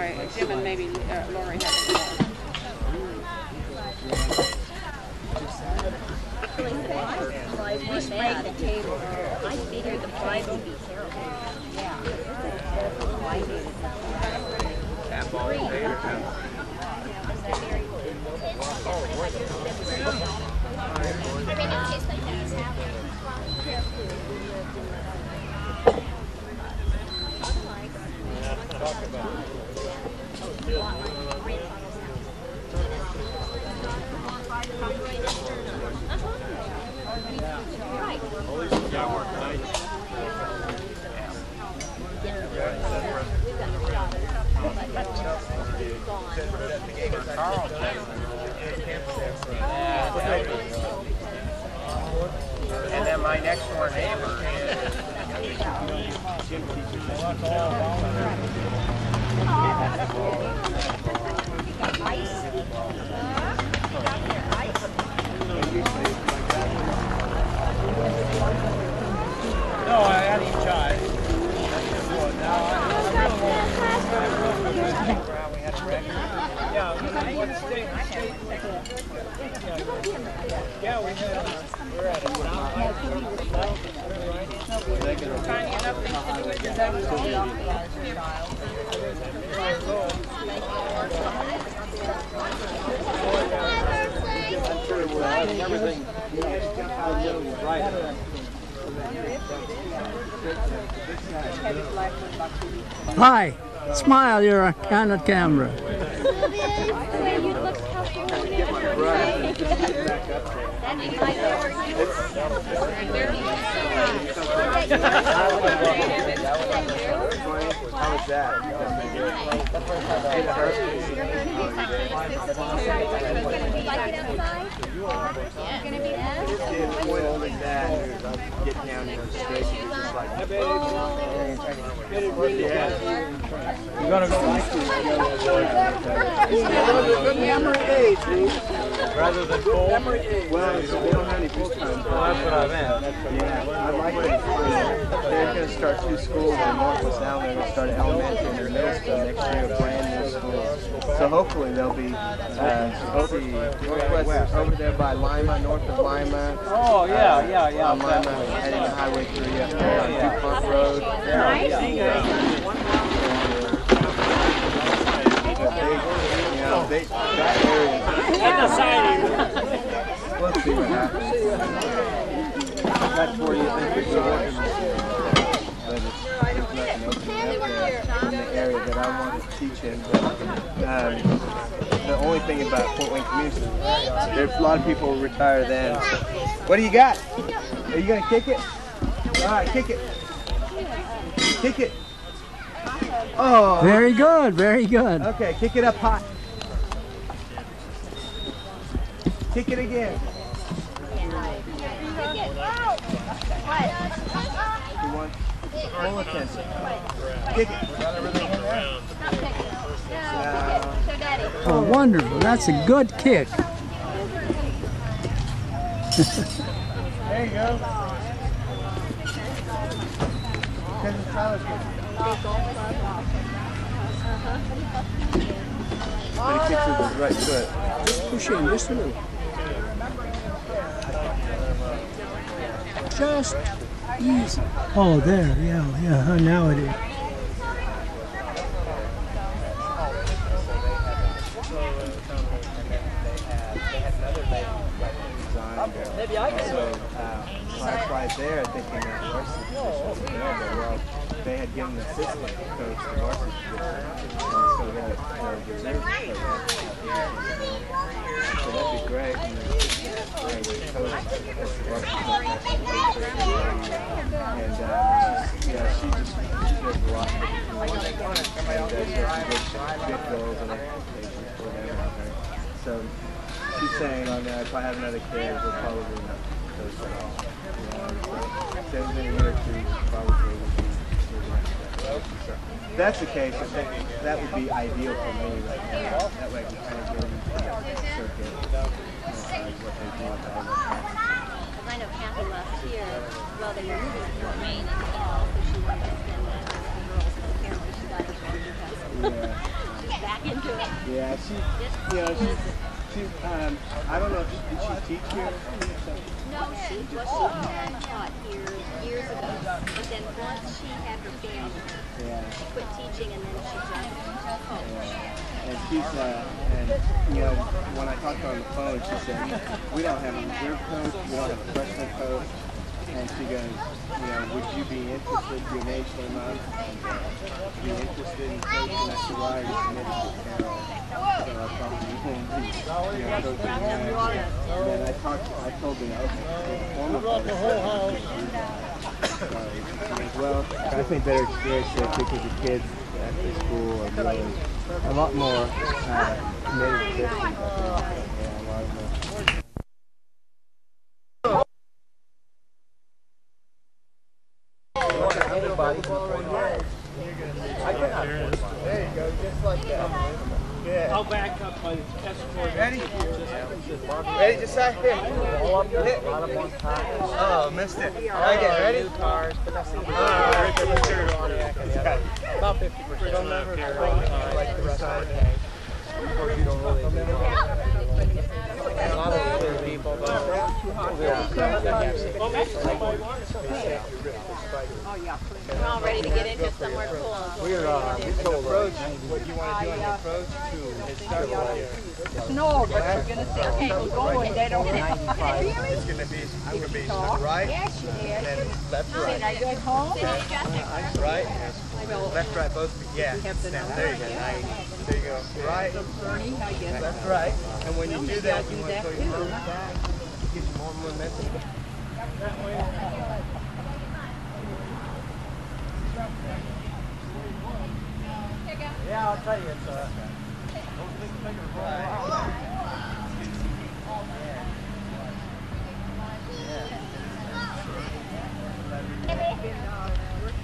All right, Jim and maybe uh, Lori have We sprayed the table. I figured the flies would be terrible. Yeah. I hated And my next door neighbor. Is No, I had each eye. Yeah, what state, state, yeah, we we're at enough to do. Hi, smile, you're on the camera. How was that? The point of that is I'm just like, yeah. You're gonna go Good memory aid, Rather than full? Well, we don't have any full time. Well, that's what I meant. Yeah, I like it. They're gonna start two schools in Northwest now. They're gonna start at elementary and their middle school next year, a brand new school. So hopefully they'll be, uh, over Northwest, over there by Lima, north of Lima. Oh, yeah, yeah, yeah. On Lima, heading to Highway 3 up there on DuPont Road. You know, they, that area. Let's see what happens. That's where you think it's working. But it's, there's nothing open there in the area that I want to teach in. But, um, the only thing about Fort Wayne Community, there's a lot of people who retire then. What do you got? Are you gonna kick it? All right, kick it. Kick it. Oh. Very good, very good. Okay, kick it up high. Kick it again. You want full attention. Kick it. Oh, wonderful. That's a good kick. There you go. Cousin Tyler's good. But he kicks with his right foot. Just push in just a little. Just easy. Oh, there. Yeah, yeah. Now it is. Design. Maybe I can. So, uh, so I there thinking that varsity position. Well, they had given the assistant coach the varsity position. And so that uh, reserve player had the position available. So that'd be great. And the So she's saying oh, on that if I have another kid, we'll probably not coach at all. You know, so in year two, probably. So if that's the case, I think that would be ideal for me right now. That way I can kind of get into that circuit, you know, what they do I know Kathy left here, well, they were moving Yeah, she, you know, she, she, um, I don't know, did she teach here? No, she, well, she had taught here years ago, but then once she had her family, Yeah. she quit teaching and then she just coached. And she's, uh, and, you know, when I talked to her on the phone, she said, we don't have a reserve coach, we don't have a freshman coach. And she goes, you know, would you be interested, your name came up, and uh, be interested in coaching? I said, I already submitted to Carol. So probably won't you know. And then I talked, I told her, okay, so the former coach so, well, I think better experience there too, because the kids the school are really a lot more uh, committed to I. Yeah, you go, just like that. Good. I'll back up my escort. Ready? Ready, just say here. Hit. Oh, missed it. Okay, ready? Cars, but that's not Alright. about 50% of here. Like the rest of it. Of course, you don't really A lot of the people, but somebody wants We're all ready to get into somewhere cool. We're, uh, we told what you want to do on the approach to, here. No, but you're gonna say, keep going, they don't. It's gonna be, I'm gonna be right, Yes, you and then left, Did right, home? right, left, right, both, yeah, snap, there you go. There you go, right, left, right, and when you do that, you want to throw your back, gives you more momentum. Yeah, I'll tell you, it's, uh,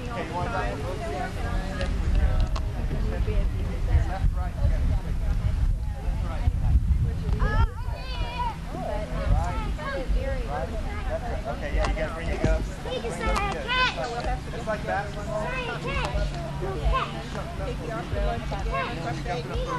Okay, you want that one? Okay, yeah, you gotta bring your gloves. Just like that. Yeah. Okay, make sure you're right.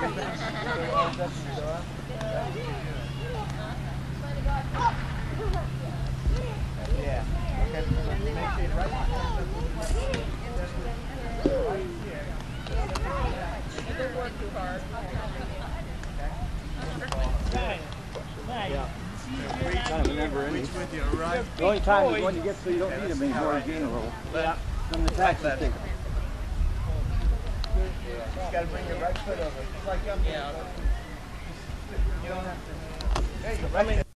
The only time is when you get so you don't need them anymore, you gain a little. Yeah. From the tax that. sticker. You gotta bring your right foot over. Just like I'm. Yeah. You don't have to. There you go.